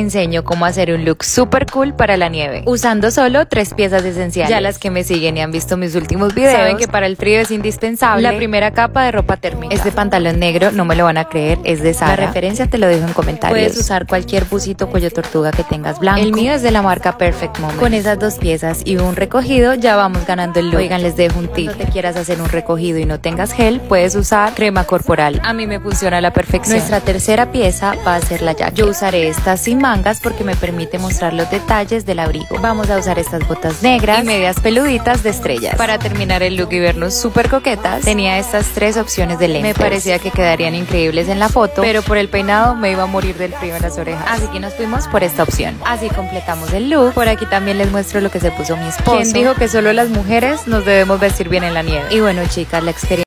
enseño cómo hacer un look super cool para la nieve, usando solo tres piezas esenciales. Ya las que me siguen y han visto mis últimos videos saben que para el frío es indispensable la primera capa de ropa térmica. Este pantalón negro, no me lo van a creer, es de Zara. La referencia te lo dejo en comentarios. Puedes usar cualquier busito cuello tortuga que tengas blanco. El mío es de la marca Perfect Moment. Con esas dos piezas y un recogido ya vamos ganando el look. Oigan, les dejo un tip. Cuando te quieras hacer un recogido y no tengas gel, puedes usar crema corporal. A mí me funciona a la perfección. Nuestra tercera pieza va a ser la jacket. Yo usaré esta sin mangas porque me permite mostrar los detalles del abrigo. Vamos a usar estas botas negras y medias peluditas de estrellas. Para terminar el look y vernos súper coquetas, tenía estas tres opciones de lentes. Me parecía que quedarían increíbles en la foto, pero por el peinado me iba a morir del frío en las orejas. Así que nos fuimos por esta opción. Así completamos el look. Por aquí también les muestro lo que se puso mi esposo. Quien dijo que solo las mujeres nos debemos vestir bien en la nieve. Y bueno, chicas, la experiencia